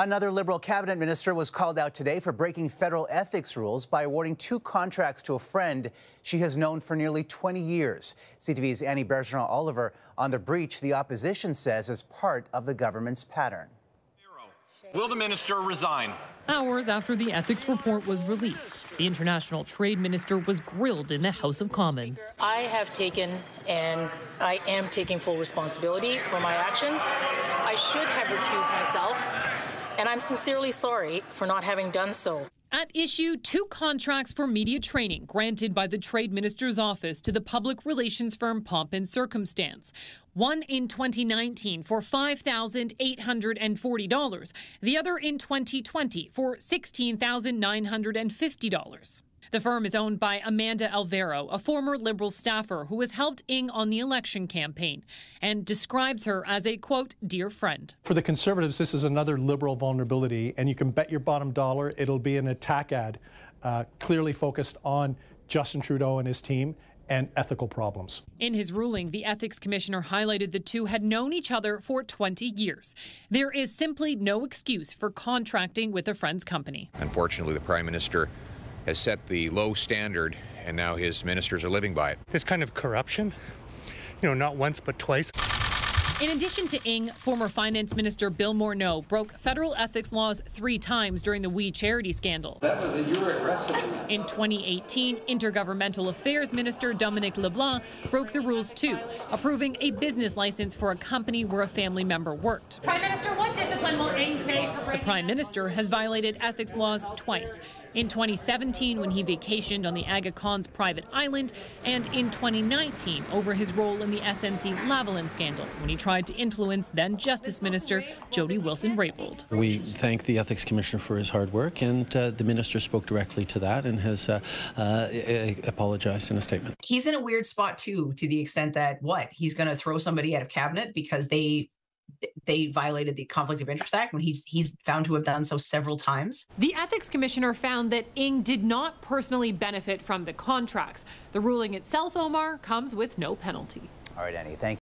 Another Liberal cabinet minister was called out today for breaking federal ethics rules by awarding two contracts to a friend she has known for nearly 20 years. CTV's Annie Bergeron Oliver on the breach the opposition says is part of the government's pattern. Will the minister resign? Hours after the ethics report was released, the international trade minister was grilled in the House of Commons. I have taken and I am taking full responsibility for my actions. I should have recused myself and I'm sincerely sorry for not having done so. At issue, two contracts for media training granted by the Trade Minister's office to the public relations firm Pomp and Circumstance. One in 2019 for $5,840, the other in 2020 for $16,950. The firm is owned by Amanda Alvaro, a former Liberal staffer who has helped Ng on the election campaign, and describes her as a, quote, dear friend. For the Conservatives, this is another Liberal vulnerability, and you can bet your bottom dollar it'll be an attack ad uh, clearly focused on Justin Trudeau and his team and ethical problems. In his ruling, the ethics commissioner highlighted the two had known each other for 20 years. There is simply no excuse for contracting with a friend's company. Unfortunately, the prime minister has set the low standard, and now his ministers are living by it. This kind of corruption, you know, not once but twice. In addition to Ng, former Finance Minister Bill Morneau broke federal ethics laws three times during the We Charity scandal. That was a you were aggressive. In 2018, Intergovernmental Affairs Minister Dominic LeBlanc broke the rules too, approving a business license for a company where a family member worked. Prime Minister, what discipline will Ng face for The Prime Minister has violated ethics laws twice. In 2017, when he vacationed on the Aga Khan's private island, and in 2019, over his role in the SNC Lavalin scandal, when he tried to influence then Justice Minister Jody Wilson-Raybould. We thank the Ethics Commissioner for his hard work, and uh, the Minister spoke directly to that and has uh, uh, apologized in a statement. He's in a weird spot, too, to the extent that what? He's going to throw somebody out of cabinet because they they violated the Conflict of Interest Act when he's he's found to have done so several times. The ethics commissioner found that Ng did not personally benefit from the contracts. The ruling itself, Omar, comes with no penalty. All right, Annie, thank you.